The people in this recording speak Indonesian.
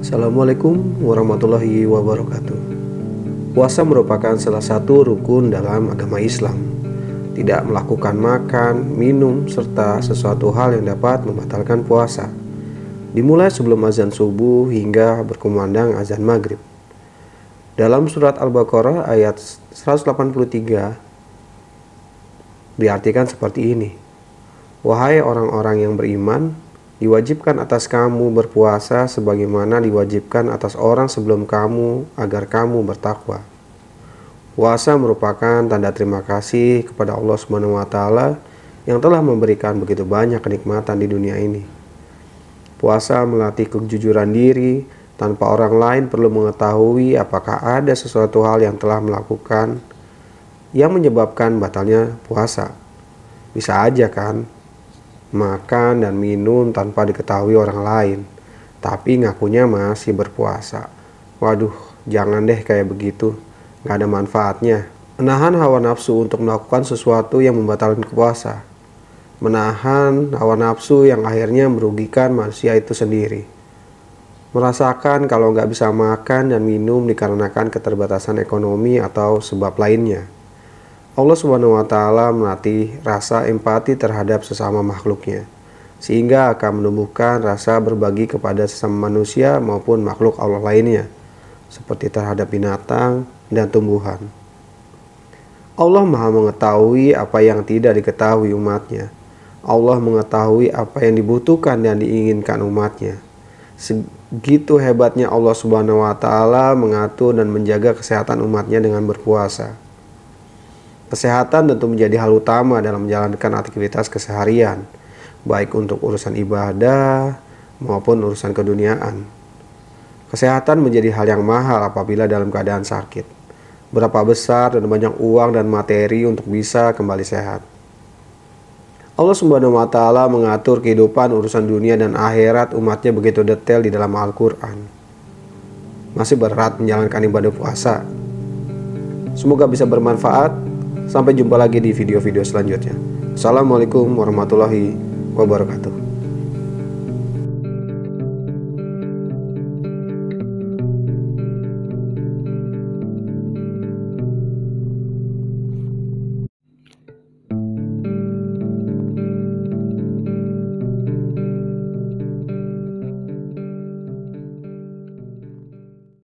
Assalamualaikum warahmatullahi wabarakatuh. Puasa merupakan salah satu rukun dalam agama Islam. Tidak melakukan makan, minum, serta sesuatu hal yang dapat membatalkan puasa. Dimulai sebelum azan subuh hingga berkumandang azan maghrib. Dalam surat Al-Baqarah ayat 183 diartikan seperti ini. Wahai orang-orang yang beriman, Diwajibkan atas kamu berpuasa sebagaimana diwajibkan atas orang sebelum kamu agar kamu bertakwa. Puasa merupakan tanda terima kasih kepada Allah Subhanahu wa taala yang telah memberikan begitu banyak kenikmatan di dunia ini. Puasa melatih kejujuran diri tanpa orang lain perlu mengetahui apakah ada sesuatu hal yang telah melakukan yang menyebabkan batalnya puasa. Bisa aja kan? Makan dan minum tanpa diketahui orang lain, tapi ngakunya masih berpuasa. Waduh, jangan deh kayak begitu, gak ada manfaatnya. Menahan hawa nafsu untuk melakukan sesuatu yang membatalkan puasa. Menahan hawa nafsu yang akhirnya merugikan manusia itu sendiri. Merasakan kalau nggak bisa makan dan minum dikarenakan keterbatasan ekonomi atau sebab lainnya Allah Subhanahu wa taala melatih rasa empati terhadap sesama makhluknya sehingga akan menumbuhkan rasa berbagi kepada sesama manusia maupun makhluk Allah lainnya seperti terhadap binatang dan tumbuhan. Allah Maha mengetahui apa yang tidak diketahui umatnya. Allah mengetahui apa yang dibutuhkan dan diinginkan umatnya. Segitu hebatnya Allah Subhanahu wa taala mengatur dan menjaga kesehatan umatnya dengan berpuasa. Kesehatan tentu menjadi hal utama dalam menjalankan aktivitas keseharian, baik untuk urusan ibadah maupun urusan keduniaan. Kesehatan menjadi hal yang mahal apabila dalam keadaan sakit. Berapa besar dan banyak uang dan materi untuk bisa kembali sehat. Allah Subhanahu wa taala mengatur kehidupan urusan dunia dan akhirat umatnya begitu detail di dalam Al-Qur'an. Masih berat menjalankan ibadah puasa. Semoga bisa bermanfaat Sampai jumpa lagi di video-video selanjutnya. Assalamualaikum warahmatullahi wabarakatuh.